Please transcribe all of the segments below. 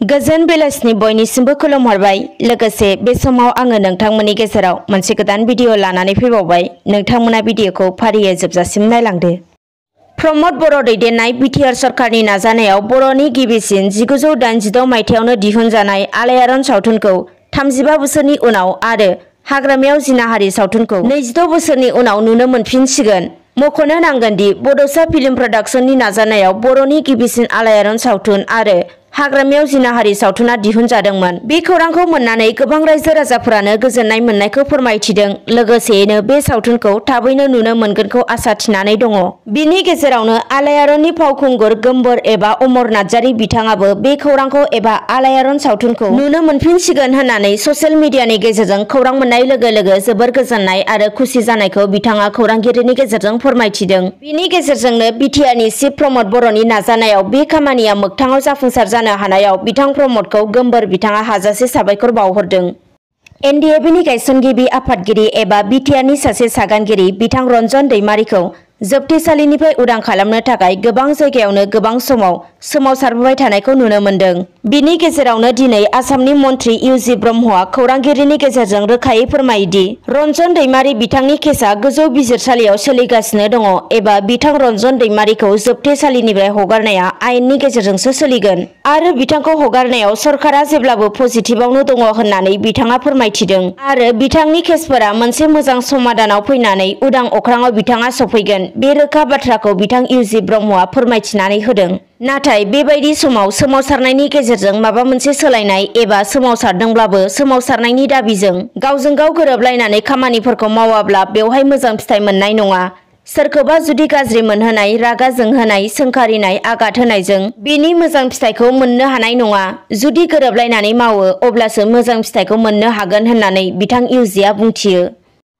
गोजोन बेलासिनि बयनिसिमबो खुलुमहरबाय लोगोसे बे समाव आङो नोंथांमोननि गेजेराव मोनसे गोदान भिडिअ लानानै फैबावबाय नोंथांमोना भिडिअखौ फारियै जोबजासिम नायलांदो प्रमद बर' दैदेननाय बिटिआर सरकारनि नाजानायाव बर'नि गिबिसिन जिगुजौ दाइनजिद' मायथाइयावनो दिहुनजानाय आलायारन सावथुनखौ थामजिबा बोसोरनि उनाव आरो हाग्रामायाव जिनाहारि सावथुनखौ नैजिद' बोसोरनि उनाव नुनो मोनफिनसिगोन मख'नो नांगोनदि बड'सा फिल्म प्रडाक्शननि नाजानायाव बर'नि गिबिसिन आलायारन सावथुन आरो हाग्रामायाव जिनाहारि सावथुना दिहुनजादोंमोन। बे खौरांखौ मोननानै गोबां रायजो राजाफोरानो गोजोननाय मोननायखौ फोरमायथिदों। लोगोसेयैनो बे सावथुनखौ थाबैनो नुनो मोनगोनखौ आसा थिनानै दङ। बिनि गेजेरावनो आलायारननि फावखुंगुर गोम्बोर एबा अमर नार्जारी बिथाङाबो बे खौरांखौ एबा आलायारन सावथुनखौ नुनो मोनफिनसिगोन होननानै ससियेल मिडियानि गेजेरजों खौरां मोननाय लोगो लोगो जोबोर गोजोननाय आरो खुसि जानायखौ बिथाङा खौरांगिरिनि गेजेरजों फोरमायथिदों। बिनि गेजेरजोंनो बिटिआरनि चिफ प्रमद बर'नि नाजानायाव बे खामानिया मोगथाङाव जाफुंसार जानो हानायाव बिथां प्रमदखौ गोम्बोर बिथाङा हाजासे साबायखर बावहरदों। एनडिएबिनि गायसनगिरि, आफादगिरि एबा बिटिआरनि सासे सागानगिरि बिथां रन्जन दैमारिखौ जोबथेसालिनिफ्राय उदां खालामनो थाखाय गोबां जायगायावनो गोबां समाव सोमावसारबोबाय थानायखौ नुनो मोन्दों। बिनि गेजेरावनो दिनै आसामनि मन्त्रि इउजि ब्रह्मआ खौरांगिरिनि गेजेरजों रोखायै केसआ गोजौ बिजिरसालियाव सोलिगासिनो दङ, एबा बिथां रन्जन दैमारिखौ जोबथेसालिनिफ्राय हगारनाया आयेननि गेजेरजोंसो सोलिगोन। आरो बिथांखौ हगारनायाव सरकारा जेब्लाबो पजिटिभआवनो दङ होननानै बिथाङा फोरमायथिदों। आरो केसफोरा मोनसे मोजां समाधानाव उदां अख्राङाव बिथाङा सफैगोन। बे रोखा बाथ्राखौ बिथां इउजि ब्रह्मआ फोरमायथिनानै होदों। नाथाय बेबायदि समाव सोमावसारनायनि गेजेरजों माबा मोनसे सोलायनाय एबा सोमावसारदोंब्लाबो सोमावसारनायनि दाबिजों गावजों गाव गोरोबलायनानै खामानिफोरखौ मावाब्ला बेवहाय मोजां फिथाइ मोननाय नङा। सोरखौबा जुदि गाज्रि मोनहोनाय रागा जोंहोनाय सोंखारिनाय आघात होनायजों बिनि मोजां फिथाइखौ मोननो हानाय नङा। जुदि गोरोबलायनानै मावो अब्लासो मोजां फिथाइखौ मोननो हागोन होननानै बिथां इउजिआ बुंथियो।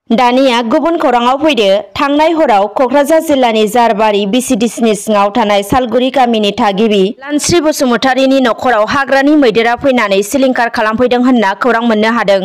दानिया गुबुन खौराङाव फैदो थांनाय हराव क'क्राझार जिल्लानि जारबारि बिसिडिसिनि सिङाव थानाय सालगुरि गामिनि थागिबि लानस्रि बसुमतारिनि न'खराव हाग्रानि मैदेरा फैनानै सिलिंखार खालामफैदों होनना खौरां मोननो हादों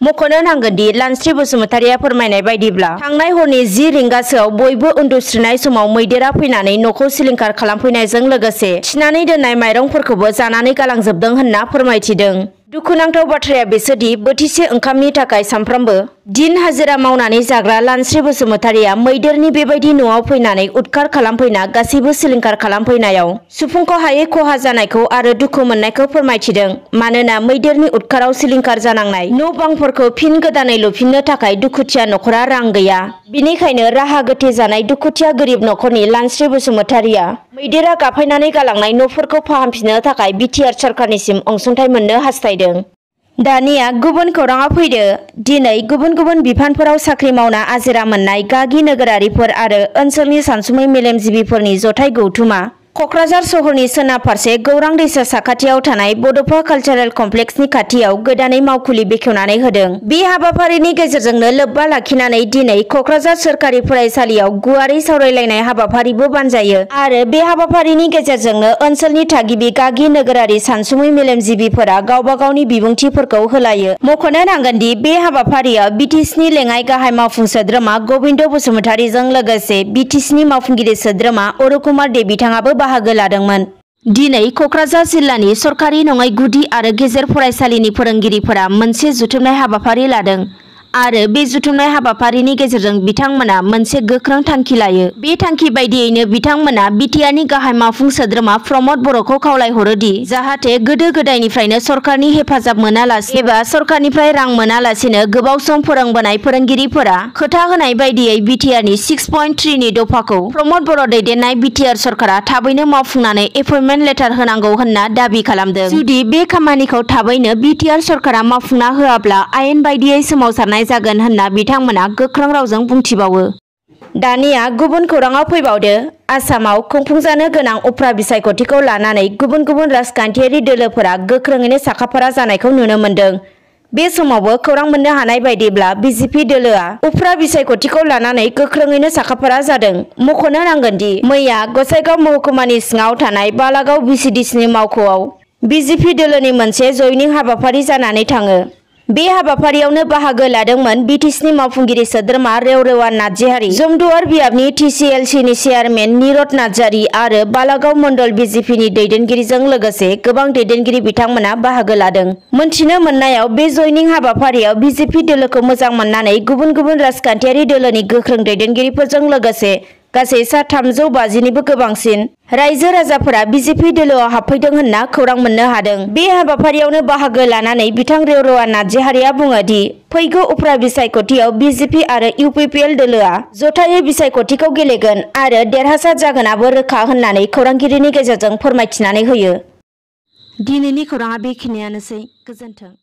मख'नो नांगोनदि लानस्रि बसुमतारिया फोरमायनाय बायदिब्ला थांनाय हरनि जि रिंगासोआव बयबो उन्दुस्रिनाय समाव मैदेरा फैनानै न'खौ सिलिंखार खालामफैनायजों लोगोसे थिनानै दोननाय माइरंफोरखौबो जानानै गालांजोबदों होनना फोरमायथिदों दुखुनांथाव बाथ्राया बेसोदि बोथिसे ओंखामनि थाखाय सानफ्रामबो दिन हाजिरा मावनानै जाग्रा लानस्रि बसुमतारिया मैदेरनि बेबायदि न'आव फैनानै उदखार खालामफैना गासैबो सिलिंखार खालामफैनायाव सुफुंखौ हायै खहा जानायखौ आरो दुखु मोननायखौ फोरमायथिदों मानोना मैदेरनि उदखाराव सिलिंखार जानांनाय न' बांफोरखौ फिन गोदानै लुफिननो थाखाय दुखुथिया न'खरा रां गैया बिनिखायनो राहा गोथे जानाय दुखुथिया गोरिब न'खरनि लानस्रि बसुमतारिया मैदेरा गाफायनानै गालांनाय न'फोरखौ फाहामफिननो थाखाय बिटिआर सरकारनिसिम अनसुंथाइ मोननो हास्थायदों दानिया गुबुन खौराङाव फैदो। दिनै गुबुन गुबुन बिफानफोराव साख्रि मावना आजिरा मोननाय गागि नोगोरारिफोर आरो ओनसोलनि सानसुमै मेलेमजिबिफोरनि जथाय गौथुमा। क'क्राझार सहरनि सोनाब फारसे गौरां दैसा साखाथियाव थानाय बड'फा कालचारेल कमप्लेक्सनि खाथियाव गोदानै मावखुलि बेखेवनानै होदों। बे हाबाफारिनि गेजेरजोंनो लोब्बा लाखिनानै दिनै क'क्राझार सोरखारि फरायसालियाव गुवारै सावरायलायनाय हाबाफारिबो बानजायो। आरो बे हाबाफारिनि गेजेरजोंनो ओनसोलनि थागिबि गागि नोगोरारि सानसुमै मेलेमजिबिफोरा गावबा गावनि बिबुंथिफोरखौ होलायो। मख'नो नांगोनदि बे हाबाफारियाव बिटिसिनि लेङाइ गाहाय मावफुं सोद्रोमा गबिन्द बसुमतारिजों लोगोसे बिटिसिनि मावफुंगिरि सोद्रोमा अरुकुमार दे बाहागो लादोंमोन। दिनै क'क्राझार जिल्लानि सरकारि नङै गुदि आरो गेजेर फरायसालिनि फोरोंगिरिफोरा मोनसे जुथुमनाय हाबाफारि लादों। आरो बे जुथुमनाय हाबाफारिनि गेजेरजों बिथांमोना मोनसे गोख्रों थांखि लायो। बे थांखि बायदियैनो बिथांमोना बिटिआरनि गाहाय मावफुं सोद्रोमा प्रमद बर'खौ खावलायहरोदि जाहाथे गोदो गोदायनिफ्रायनो सरकारनि हेफाजाब मोनालासे एबा सरकारनिफ्राय रां मोनालासेनो गोबाव सम फोरोंबोनाय फोरोंगिरिफोरा खोथा होनाय बायदियै बिटिआरनि सिक्स पइन्ट थ्रिनि दफाखौ प्रमद बर' दैदेननाय बिटिआर सरकारा थाबैनो मावफुंनानै एपइन्टमेन्ट लेटार होनांगौ होनना दाबि खालामदों। जुदि बे खामानिखौ थाबैनो बिटिआर सरकारा मावफुंना होआब्ला आयेन बायदियै सोमावसारनाय जागोन होनना बिथांमोना गोख्रों रावजों बुंथिबावो दानिया गुबुन खौराङाव फैबावदो आसामाव खुंफुंजानो गोनां उफ्रा बिसायख'थिखौ लानानै गुबुन गुबुन राजखान्थियारि दोलोफोरा गोख्रोङैनो साखाफारा जानायखौ नुनो मोन्दों बे समावबो खौरां मोननो हानाय बायदिब्ला बिजेपि दोलोआ उफ्रा बिसायख'थिखौ लानानै गोख्रोङैनो साखाफारा जादों मख'नो नांगोनदि मैया गसाइगाव महकुमानि सिङाव थानाय बालागाव बिसिडिसिनि मावख'आव बिजेपि दोलोनि मोनसे जयनिं हाबाफारि जानानै थाङो बे हाबाफारियावनो बाहागो लादोंमोन बिटिसिनि मावफुंगिरि सोद्रोमा रेवरेवा नार्जिहारि जमदुवार बियाबनि टिसिएलसिनि चेयारमेन निरद नार्जारि आरो बालागाव मण्डल बिजेपिनि दैदेनगिरिजों लोगोसे गोबां दैदेनगिरि बिथांमोना बाहागो लादों। मोनथिनो मोननायाव गुबुन गुबुन राजखान्थियारि दोलोनि गोख्रों दैदेनगिरिफोरजों लोगोसे गासै सा थामजौ बाजिनिबो गोबांसिन। रायजो राजाफोरा बिजेपि दोलोआव हाबफैदों होनना खौरां मोननो हादों। बे हाबाफारियावनो बाहागो लानानै बिथां रेवरवा नार्जिहारिया बुङो दि फैगौ उफ्रा बिसायख'थियाव बिजेपि आरो इउपिपिएल दोलोआ जथायै बिसायख'थिखौ गेलेगोन आरो देरहासार जागोनाबो रोखा होननानै खौरांगिरिनि गेजेरजों फोरमायथिनानै होयो। दिनैनि खौराङा बेखिनियानोसै। गोजोन्थों।